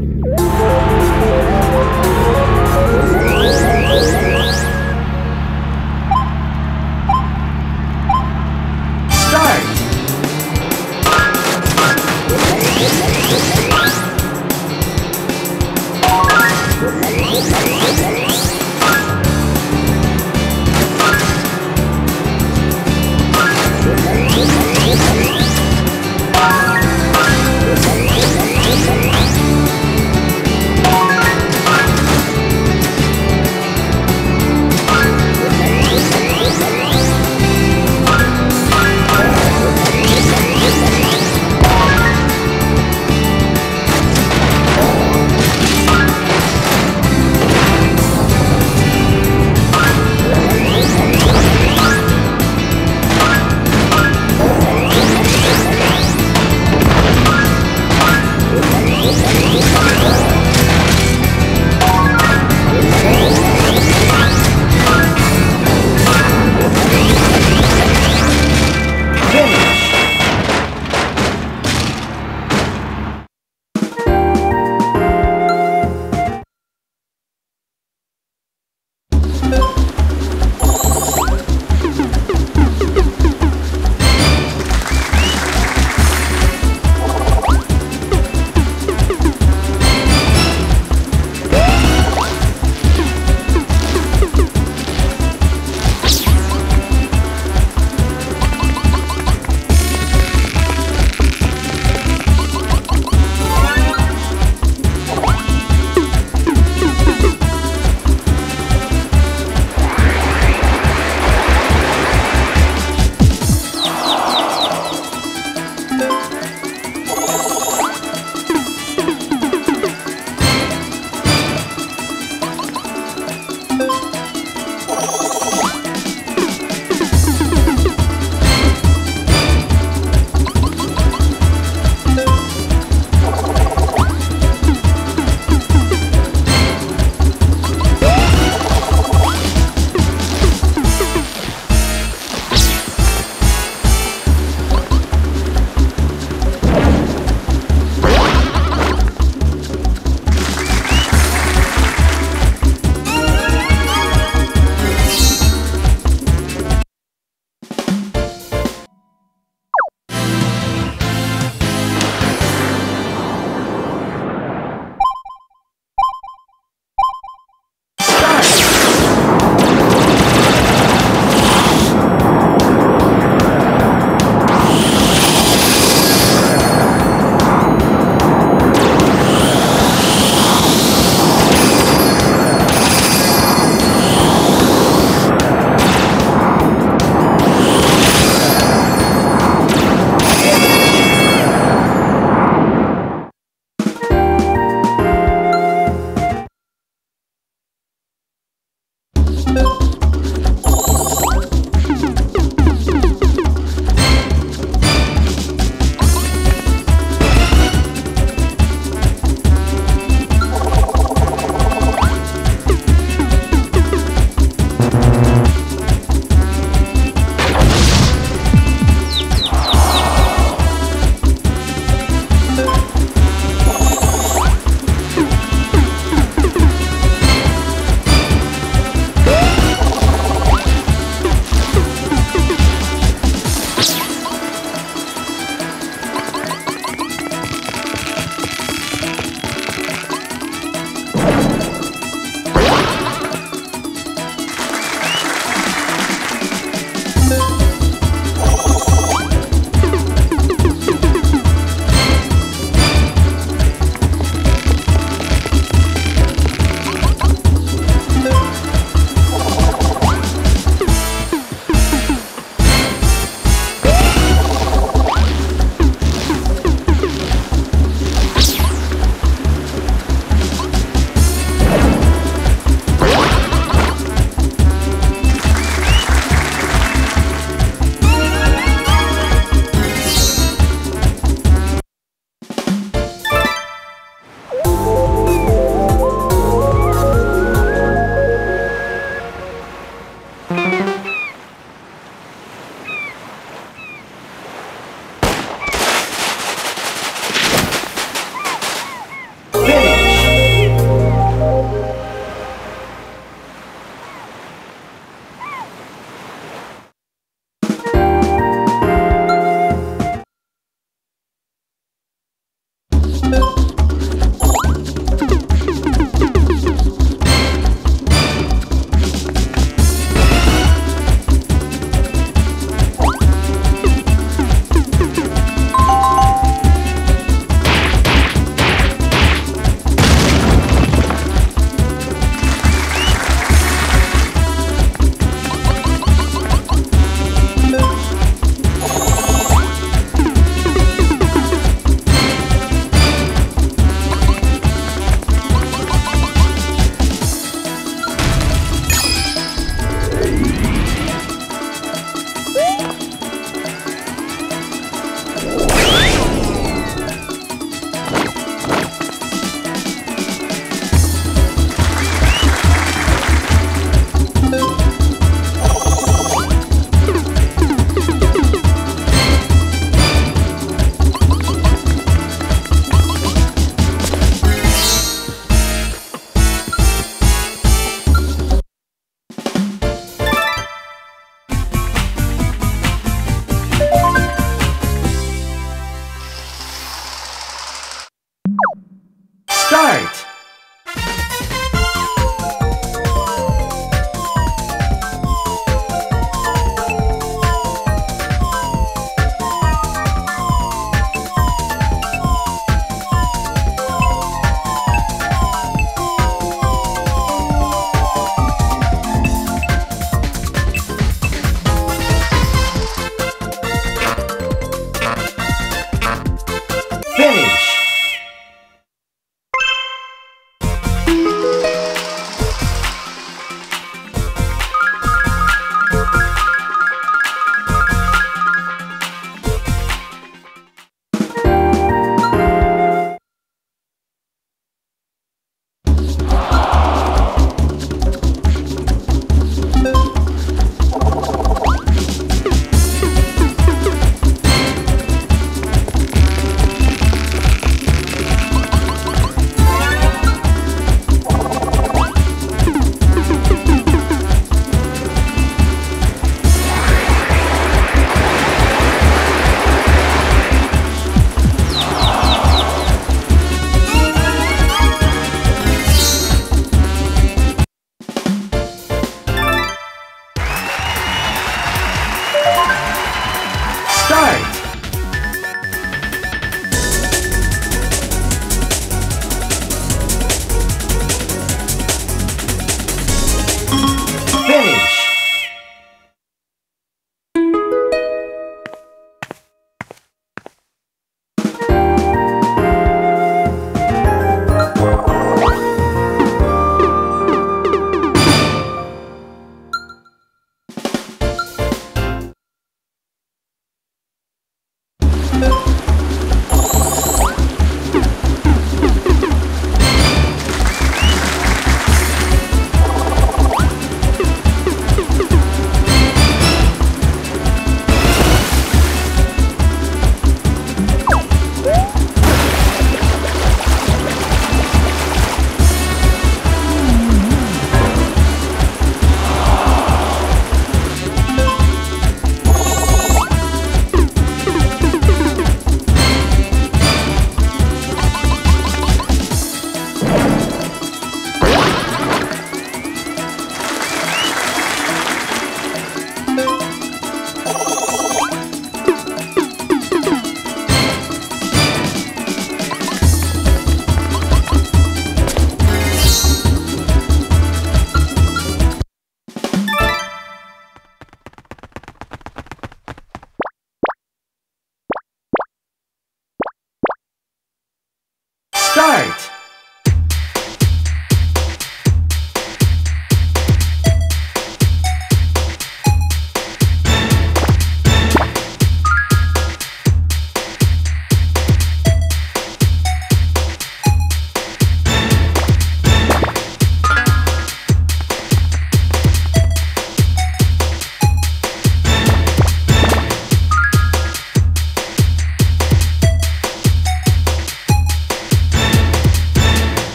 Bye.